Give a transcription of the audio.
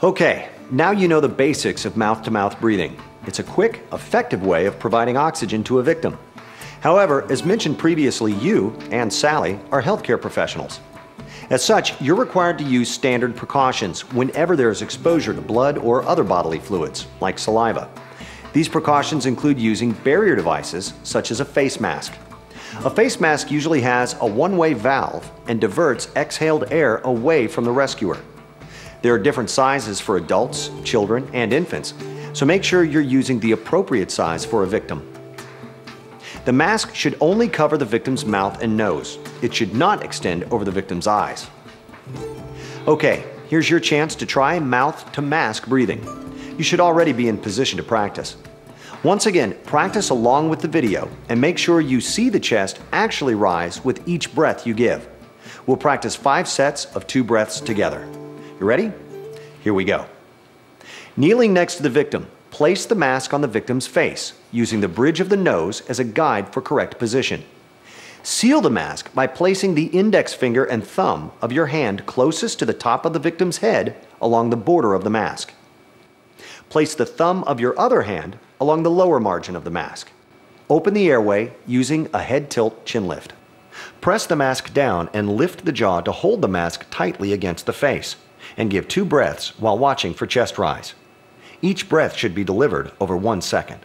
Okay, now you know the basics of mouth to mouth breathing. It's a quick, effective way of providing oxygen to a victim. However, as mentioned previously, you and Sally are healthcare professionals. As such, you're required to use standard precautions whenever there is exposure to blood or other bodily fluids, like saliva. These precautions include using barrier devices, such as a face mask. A face mask usually has a one-way valve and diverts exhaled air away from the rescuer. There are different sizes for adults, children, and infants, so make sure you're using the appropriate size for a victim. The mask should only cover the victim's mouth and nose. It should not extend over the victim's eyes. Okay, here's your chance to try mouth to mask breathing. You should already be in position to practice. Once again, practice along with the video and make sure you see the chest actually rise with each breath you give. We'll practice five sets of two breaths together. You ready? Here we go. Kneeling next to the victim, place the mask on the victim's face, using the bridge of the nose as a guide for correct position. Seal the mask by placing the index finger and thumb of your hand closest to the top of the victim's head along the border of the mask. Place the thumb of your other hand along the lower margin of the mask. Open the airway using a head tilt chin lift. Press the mask down and lift the jaw to hold the mask tightly against the face, and give two breaths while watching for chest rise. Each breath should be delivered over one second.